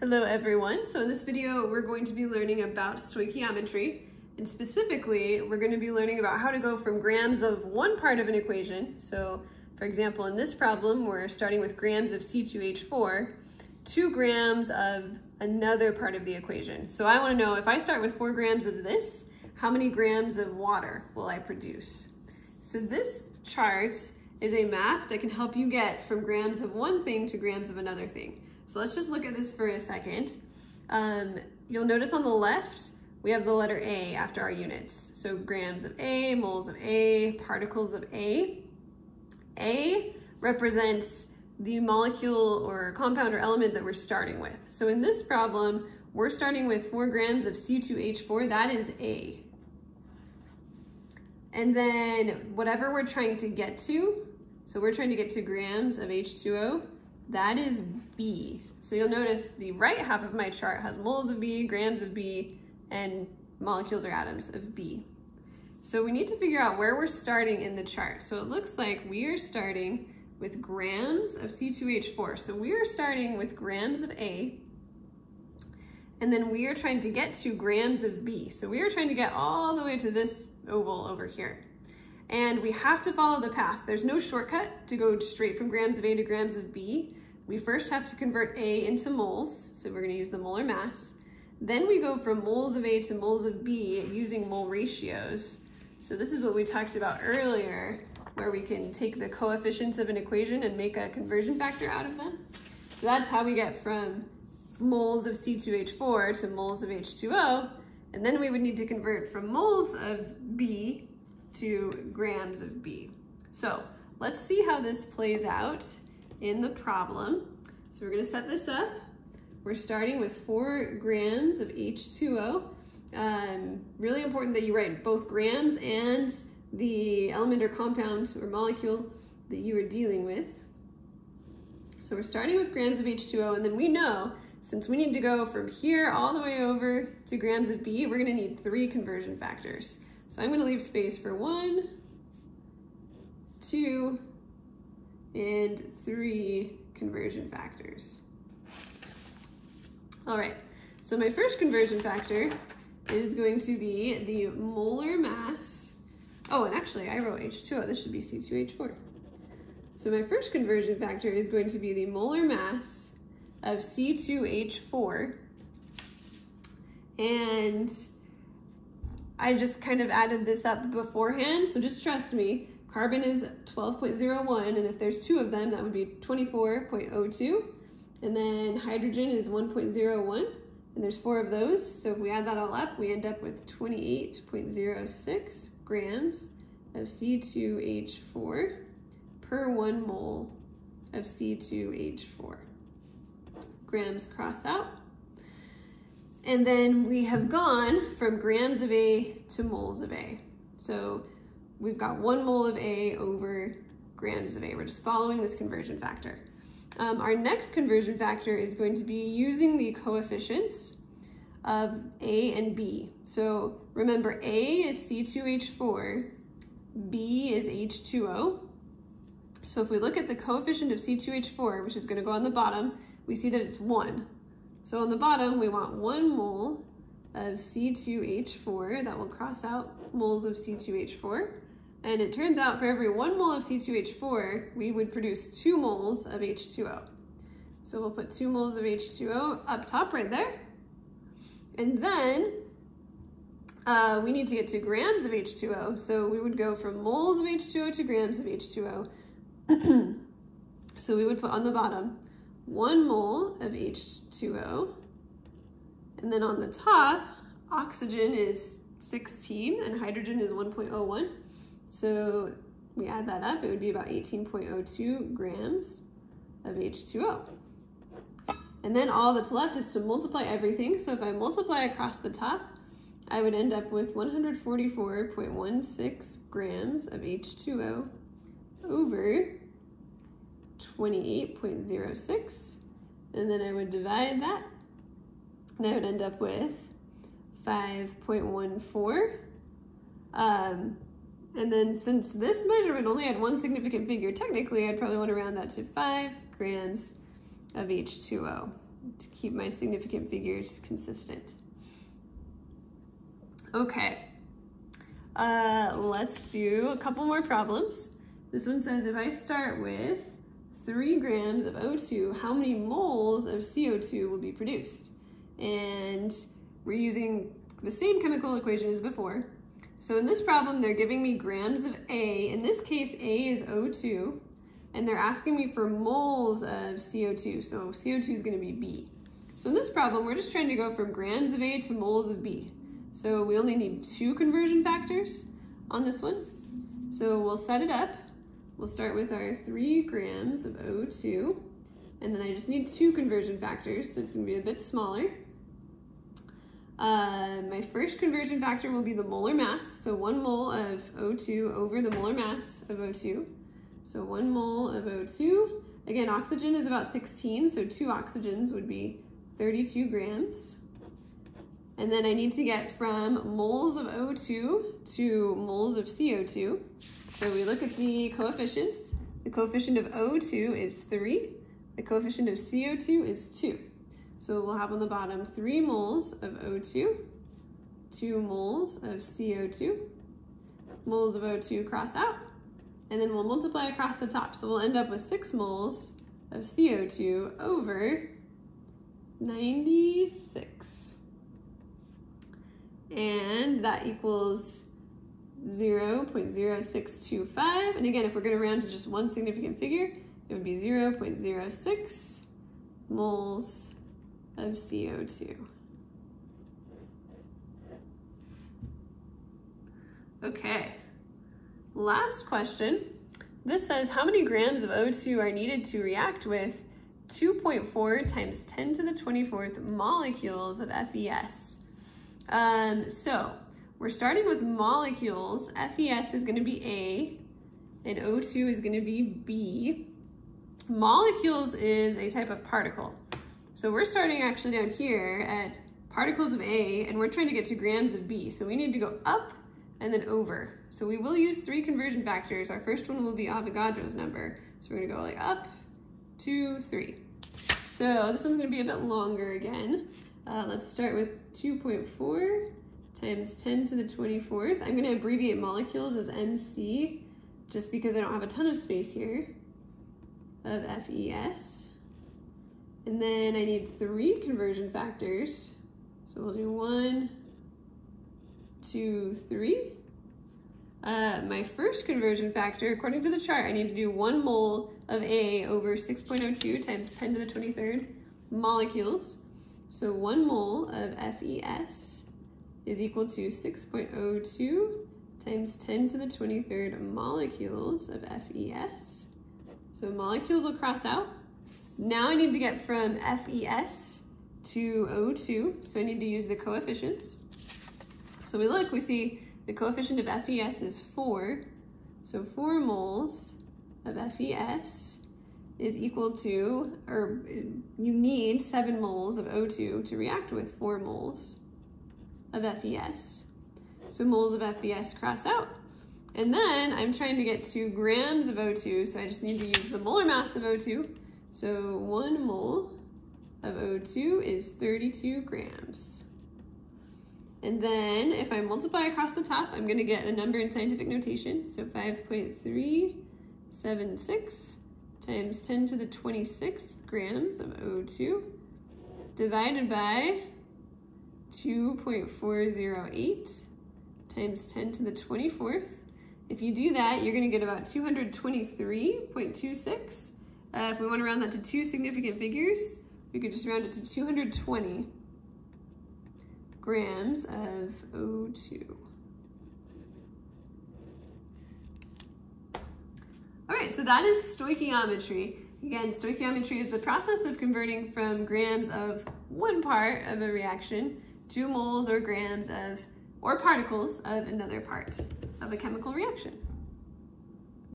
Hello everyone. So in this video, we're going to be learning about stoichiometry. And specifically, we're going to be learning about how to go from grams of one part of an equation. So for example, in this problem, we're starting with grams of C2H4, two grams of another part of the equation. So I want to know if I start with four grams of this, how many grams of water will I produce? So this chart is a map that can help you get from grams of one thing to grams of another thing. So let's just look at this for a second. Um, you'll notice on the left, we have the letter A after our units. So grams of A, moles of A, particles of A. A represents the molecule or compound or element that we're starting with. So in this problem, we're starting with four grams of C2H4, that is A. And then whatever we're trying to get to, so we're trying to get to grams of H2O, that is B. So you'll notice the right half of my chart has moles of B, grams of B, and molecules or atoms of B. So we need to figure out where we're starting in the chart. So it looks like we are starting with grams of C2H4. So we are starting with grams of A, and then we are trying to get to grams of B. So we are trying to get all the way to this oval over here. And we have to follow the path. There's no shortcut to go straight from grams of A to grams of B. We first have to convert A into moles, so we're gonna use the molar mass. Then we go from moles of A to moles of B using mole ratios. So this is what we talked about earlier, where we can take the coefficients of an equation and make a conversion factor out of them. So that's how we get from moles of C2H4 to moles of H2O. And then we would need to convert from moles of B to grams of B. So let's see how this plays out in the problem. So we're gonna set this up. We're starting with four grams of H2O. Um, really important that you write both grams and the element or compound or molecule that you are dealing with. So we're starting with grams of H2O and then we know since we need to go from here all the way over to grams of B, we're gonna need three conversion factors. So I'm gonna leave space for one, two, and three conversion factors. All right, so my first conversion factor is going to be the molar mass. Oh, and actually I wrote H2O, this should be C2H4. So my first conversion factor is going to be the molar mass of C2H4. And I just kind of added this up beforehand, so just trust me. Carbon is 12.01, and if there's two of them, that would be 24.02. And then hydrogen is 1.01, and there's four of those. So if we add that all up, we end up with 28.06 grams of C2H4 per one mole of C2H4. Grams cross out. And then we have gone from grams of A to moles of A. So we've got one mole of A over grams of A. We're just following this conversion factor. Um, our next conversion factor is going to be using the coefficients of A and B. So remember A is C2H4, B is H2O. So if we look at the coefficient of C2H4, which is gonna go on the bottom, we see that it's one. So on the bottom, we want one mole of C2H4, that will cross out moles of C2H4. And it turns out for every one mole of C2H4, we would produce two moles of H2O. So we'll put two moles of H2O up top right there. And then uh, we need to get to grams of H2O. So we would go from moles of H2O to grams of H2O. so we would put on the bottom one mole of H2O. And then on the top, oxygen is 16 and hydrogen is 1.01. So we add that up, it would be about 18.02 grams of H2O. And then all that's left is to multiply everything. So if I multiply across the top, I would end up with 144.16 grams of H2O over 28.06. And then I would divide that, and I would end up with 5.14. Um, and then since this measurement only had one significant figure, technically I'd probably want to round that to five grams of H2O. to keep my significant figures consistent. Okay, uh, let's do a couple more problems. This one says if I start with three grams of O2, how many moles of CO2 will be produced? And we're using the same chemical equation as before. So in this problem, they're giving me grams of A. In this case, A is O2, and they're asking me for moles of CO2. So CO2 is gonna be B. So in this problem, we're just trying to go from grams of A to moles of B. So we only need two conversion factors on this one. So we'll set it up. We'll start with our three grams of O2, and then I just need two conversion factors, so it's gonna be a bit smaller. Uh, my first conversion factor will be the molar mass, so one mole of O2 over the molar mass of O2. So one mole of O2. Again, oxygen is about 16, so two oxygens would be 32 grams. And then I need to get from moles of O2 to moles of CO2. So we look at the coefficients. The coefficient of O2 is 3. The coefficient of CO2 is 2. So we'll have on the bottom 3 moles of O2, 2 moles of CO2, moles of O2 cross out, and then we'll multiply across the top. So we'll end up with 6 moles of CO2 over 96. And that equals 0 0.0625. And again, if we're going to round to just one significant figure, it would be 0 0.06 moles of CO2. Okay, last question. This says how many grams of O2 are needed to react with 2.4 times 10 to the 24th molecules of FES. Um, so we're starting with molecules. FES is gonna be A and O2 is gonna be B. Molecules is a type of particle. So we're starting actually down here at particles of A and we're trying to get to grams of B. So we need to go up and then over. So we will use three conversion factors. Our first one will be Avogadro's number. So we're gonna go like up, two, three. So this one's gonna be a bit longer again. Uh, let's start with 2.4 times 10 to the 24th. I'm gonna abbreviate molecules as MC just because I don't have a ton of space here of FES. And then I need three conversion factors. So we'll do one, two, three. Uh, my first conversion factor, according to the chart, I need to do one mole of A over 6.02 times 10 to the 23rd molecules. So one mole of FES is equal to 6.02 times 10 to the 23rd molecules of FES. So molecules will cross out. Now I need to get from FES to O2, so I need to use the coefficients. So we look, we see the coefficient of FES is 4, so 4 moles of FES is equal to, or you need 7 moles of O2 to react with 4 moles of FES. So moles of FES cross out. And then I'm trying to get 2 grams of O2, so I just need to use the molar mass of O2. So one mole of O2 is 32 grams. And then if I multiply across the top, I'm gonna get a number in scientific notation. So 5.376 times 10 to the 26th grams of O2 divided by 2.408 times 10 to the 24th. If you do that, you're gonna get about 223.26 uh, if we want to round that to two significant figures, we could just round it to 220 grams of O2. All right, so that is stoichiometry. Again, stoichiometry is the process of converting from grams of one part of a reaction to moles or grams of, or particles of another part of a chemical reaction.